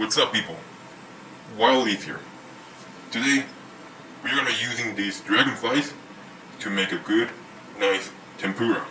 What's up people? Wild Leaf here. Today we're gonna be using these dragonflies to make a good, nice tempura.